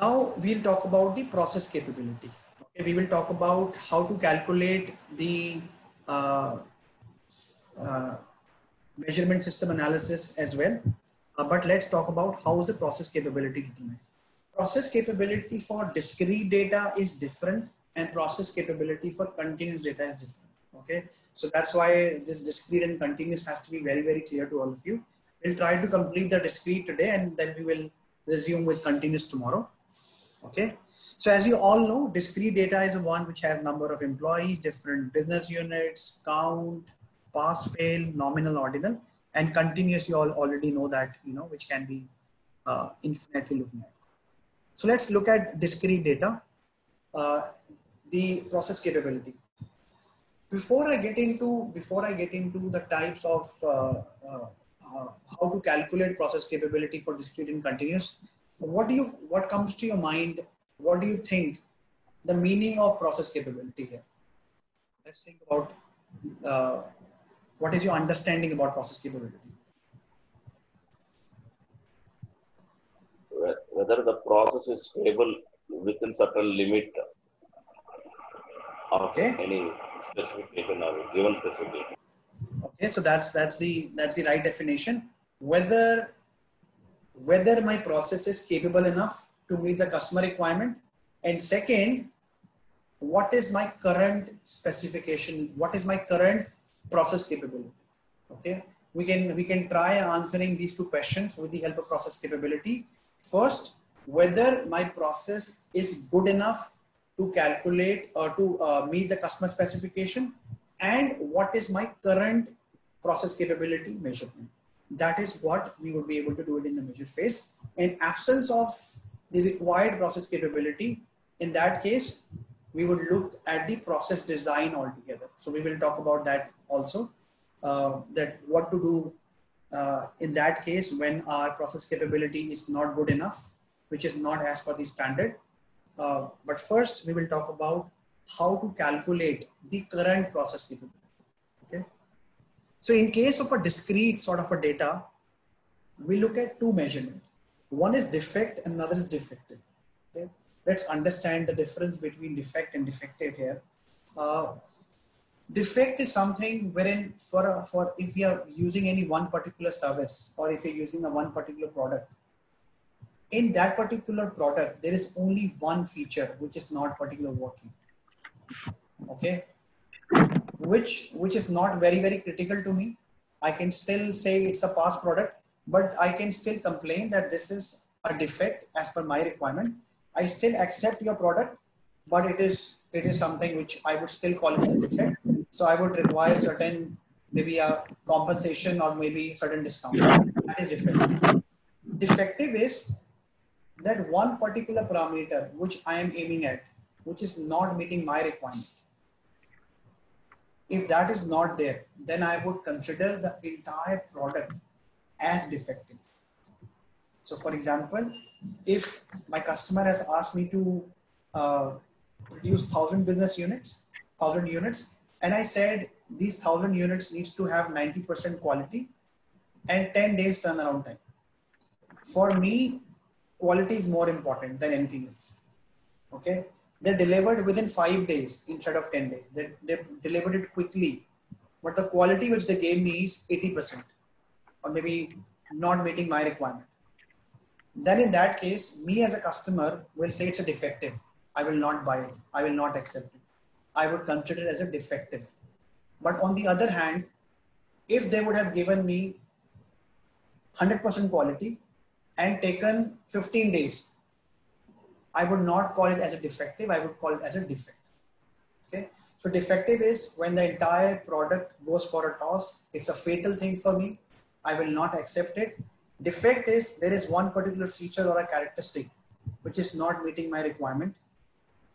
Now we'll talk about the process capability. Okay, we will talk about how to calculate the uh, uh, measurement system analysis as well. Uh, but let's talk about how is the process capability determined. Process capability for discrete data is different and process capability for continuous data is different. Okay, so that's why this discrete and continuous has to be very, very clear to all of you. We'll try to complete the discrete today and then we will resume with continuous tomorrow. Okay. So as you all know, discrete data is one which has number of employees, different business units, count, pass, fail, nominal, ordinal, and continuous. You all already know that, you know, which can be uh, infinitely looking at. So let's look at discrete data, uh, the process capability. Before I get into before I get into the types of uh, uh, uh how to calculate process capability for discrete and continuous, what do you what comes to your mind? What do you think the meaning of process capability here? Let's think about uh, what is your understanding about process capability? Whether the process is stable within certain limit of okay. any specification or given specification okay so that's that's the that's the right definition. Whether whether my process is capable enough to meet the customer requirement. And second, what is my current specification? What is my current process capability? Okay, we can we can try answering these two questions with the help of process capability. First, whether my process is good enough to calculate or to uh, meet the customer specification, and what is my current process capability measurement that is what we would be able to do it in the measure phase. In absence of the required process capability, in that case, we would look at the process design altogether. So we will talk about that also, uh, that what to do uh, in that case when our process capability is not good enough, which is not as per the standard. Uh, but first, we will talk about how to calculate the current process capability. So in case of a discrete sort of a data, we look at two measurement. One is defect and another is defective. Okay? Let's understand the difference between defect and defective here. Uh, defect is something wherein for, a, for if you are using any one particular service or if you're using a one particular product, in that particular product, there is only one feature which is not particular working. Okay which which is not very very critical to me. I can still say it's a past product but i can still complain that this is a defect as per my requirement. I still accept your product but it is it is something which i would still call it a defect. So i would require certain maybe a compensation or maybe certain discount. That is defective defective is that one particular parameter which i am aiming at which is not meeting my requirement if that is not there, then I would consider the entire product as defective. So for example, if my customer has asked me to uh, produce 1000 business units, 1000 units, and I said these 1000 units needs to have 90% quality and 10 days turnaround time. For me, quality is more important than anything else. Okay they delivered within five days instead of 10 days. They, they delivered it quickly. But the quality which they gave me is 80% or maybe not meeting my requirement. Then in that case, me as a customer will say it's a defective. I will not buy it. I will not accept it. I would consider it as a defective. But on the other hand, if they would have given me 100% quality and taken 15 days I would not call it as a defective. I would call it as a defect. Okay. So defective is when the entire product goes for a toss. It's a fatal thing for me. I will not accept it. Defect is there is one particular feature or a characteristic which is not meeting my requirement,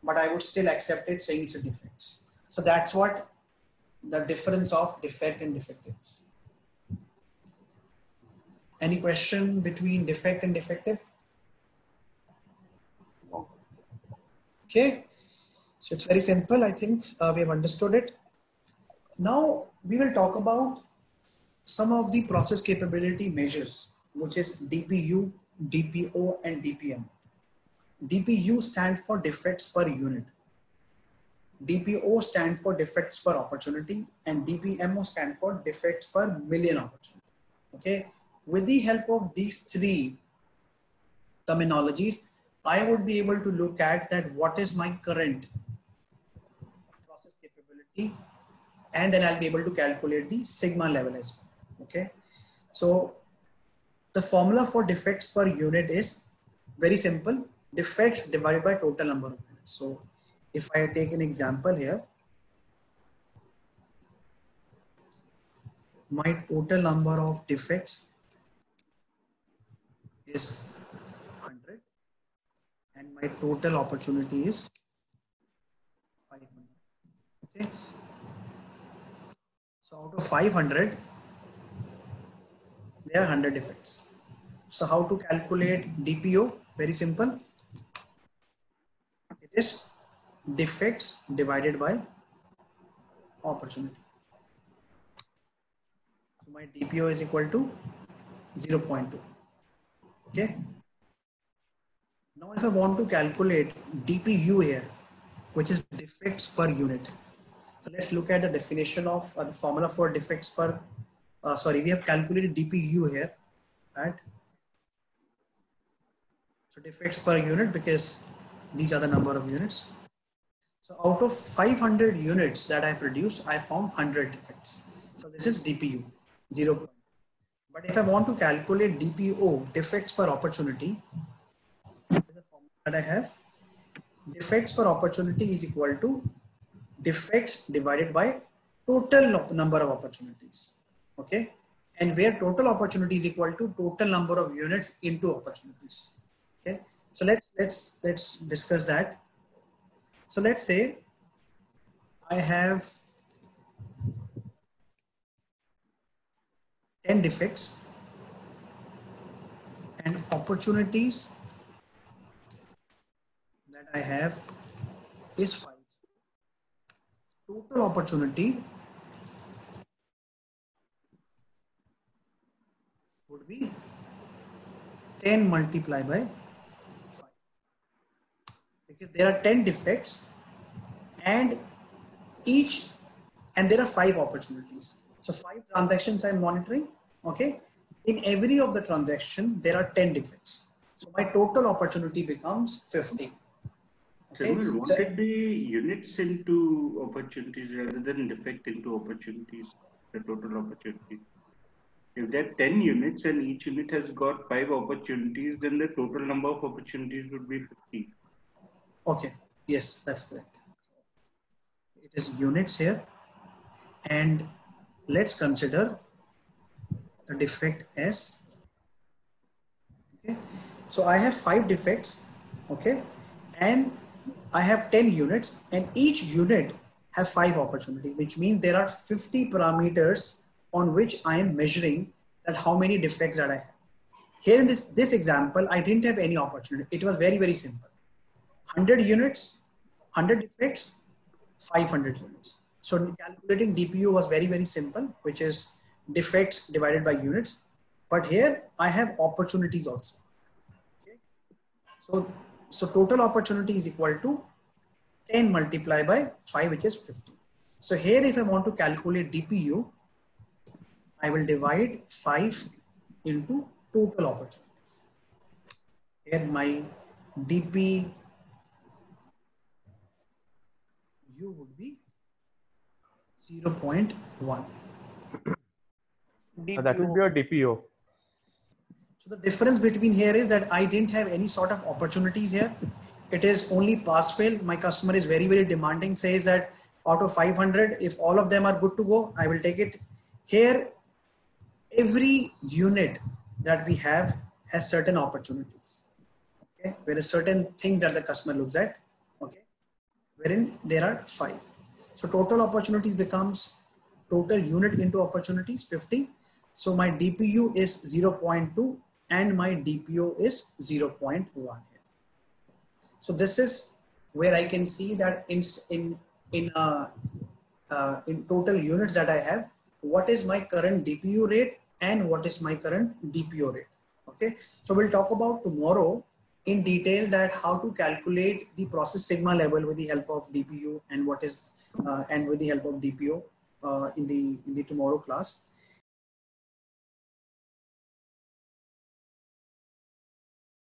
but I would still accept it saying it's a defect. So that's what the difference of defect and defective is. Any question between defect and defective? Okay, so it's very simple. I think uh, we have understood it. Now we will talk about some of the process capability measures, which is DPU, DPO, and DPM. DPU stands for defects per unit. DPO stands for defects per opportunity and DPMO stands for defects per million opportunity. Okay. With the help of these three terminologies, I would be able to look at that what is my current process capability and then I'll be able to calculate the sigma level as well. Okay. So the formula for defects per unit is very simple. Defects divided by total number of units. So if I take an example here, my total number of defects is 100 and my total opportunity is 500. Okay. So out of 500, there are 100 defects. So how to calculate DPO? Very simple. It is defects divided by opportunity. So my DPO is equal to 0.2. Okay. Now if I want to calculate DPU here, which is defects per unit. So let's look at the definition of uh, the formula for defects per, uh, sorry, we have calculated DPU here, right? So defects per unit because these are the number of units. So out of 500 units that I produced, I found 100 defects. So this is DPU, 0. But if I want to calculate DPO, defects per opportunity, that I have, defects per opportunity is equal to defects divided by total number of opportunities. Okay. And where total opportunity is equal to total number of units into opportunities. Okay. So let's let's let's discuss that. So let's say I have 10 defects and opportunities I have is 5. Total opportunity would be 10 multiplied by 5 because there are 10 defects and each and there are five opportunities. So five transactions i'm monitoring okay? In every of the transaction there are 10 defects. So my total opportunity becomes 50 okay so what so, be units into opportunities rather than defect into opportunities the total opportunity if there are 10 units and each unit has got five opportunities then the total number of opportunities would be 50 Okay, yes, that's correct. It is units here. And let's consider the defect S. Okay, so I have five defects, okay, and I have 10 units, and each unit have five opportunity, which means there are 50 parameters on which I am measuring that how many defects that I have. Here in this, this example, I didn't have any opportunity. It was very, very simple. 100 units, 100 defects, 500 units. So calculating DPU was very, very simple, which is defects divided by units. But here I have opportunities also. Okay. So, so total opportunity is equal to 10 multiplied by 5, which is 50. So here, if I want to calculate DPU, I will divide 5 into total opportunities. Here my DPU would be 0 0.1. that would be your DPO. So the difference between here is that I didn't have any sort of opportunities here. It is only pass fail. My customer is very, very demanding, says that out of 500, if all of them are good to go, I will take it. Here, every unit that we have has certain opportunities. Okay, are certain things that the customer looks at okay, wherein there are five. So total opportunities becomes total unit into opportunities 50. So my DPU is 0.2 and my DPO is 0.1 here. So this is where I can see that in, in, in, uh, uh, in total units that I have, what is my current DPU rate and what is my current DPO rate. Okay. So we'll talk about tomorrow in detail that how to calculate the process sigma level with the help of DPU and what is uh, and with the help of DPO uh, in the in the tomorrow class.